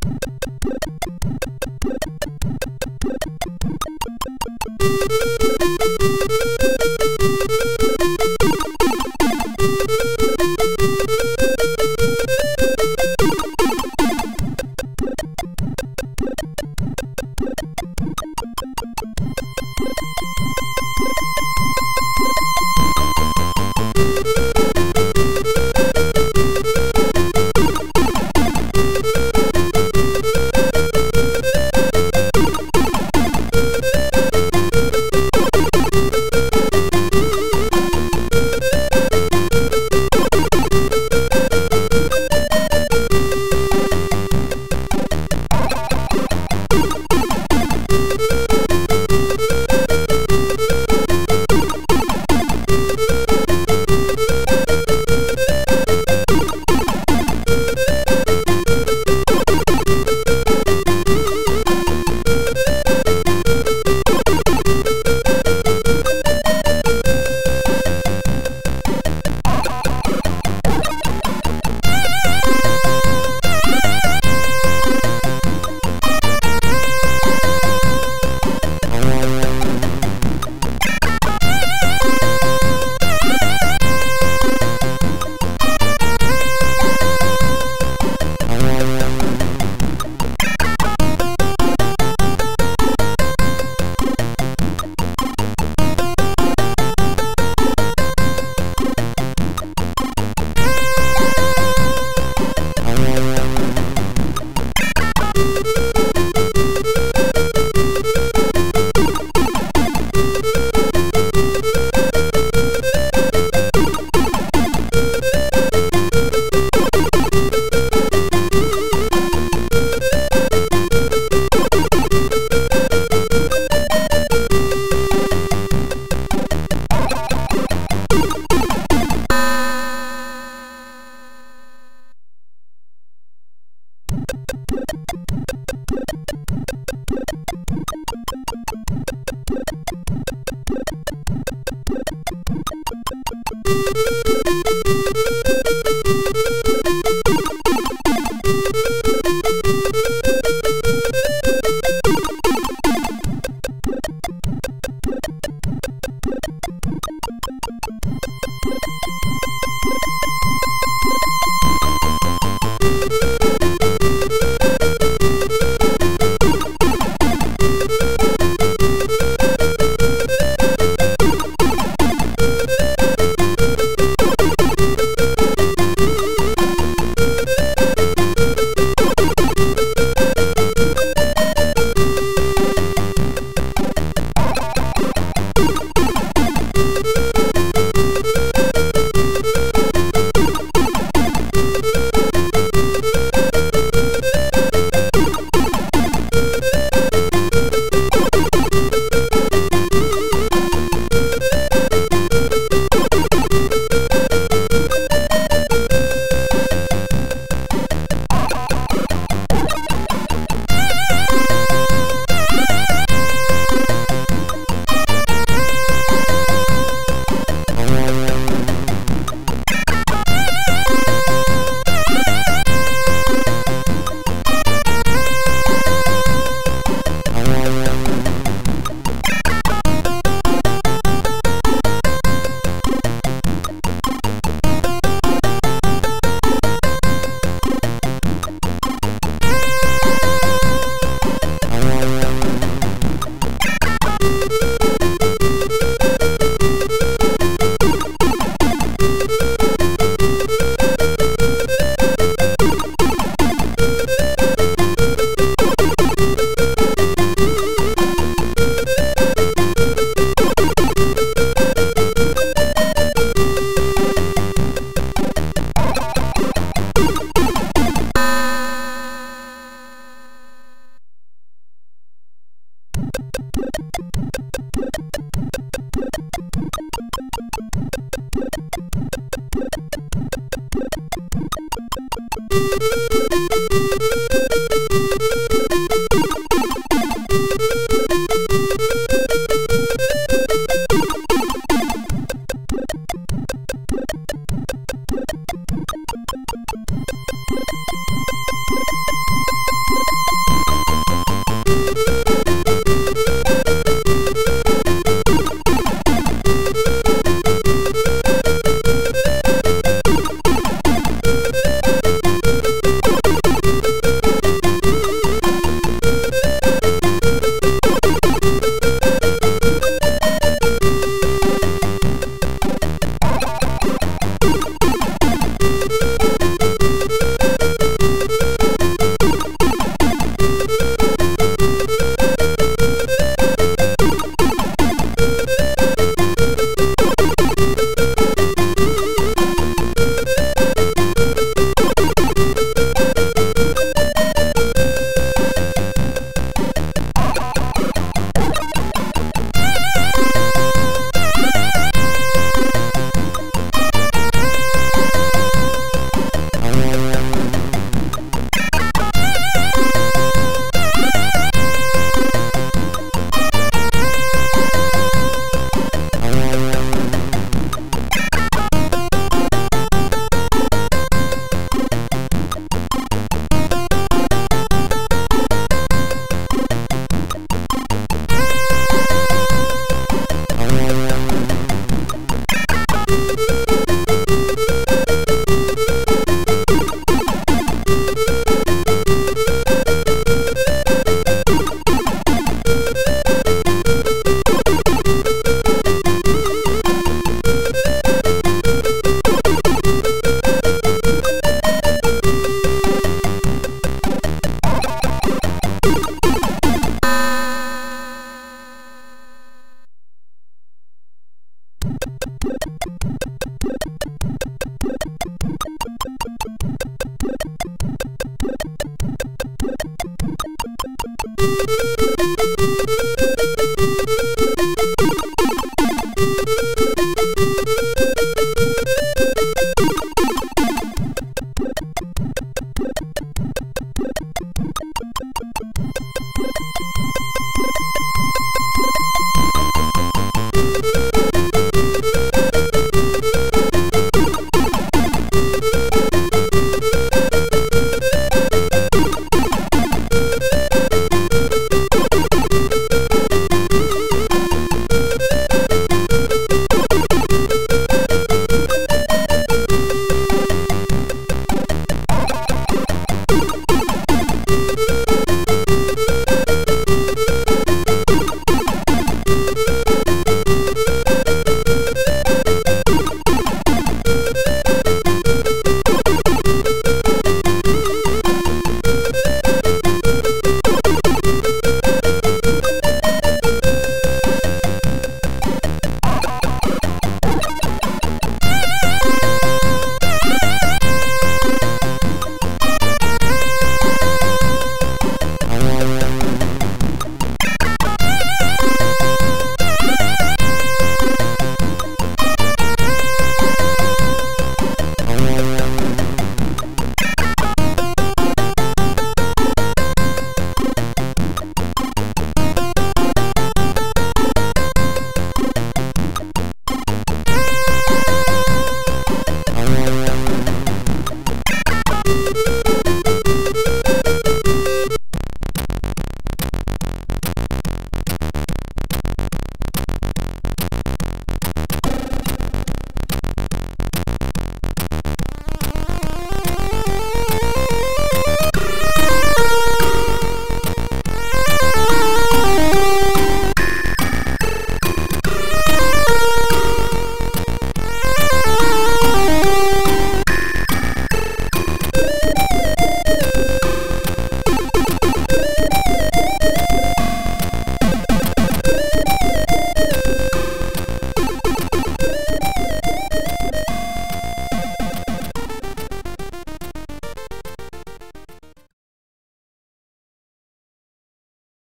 you Thank you.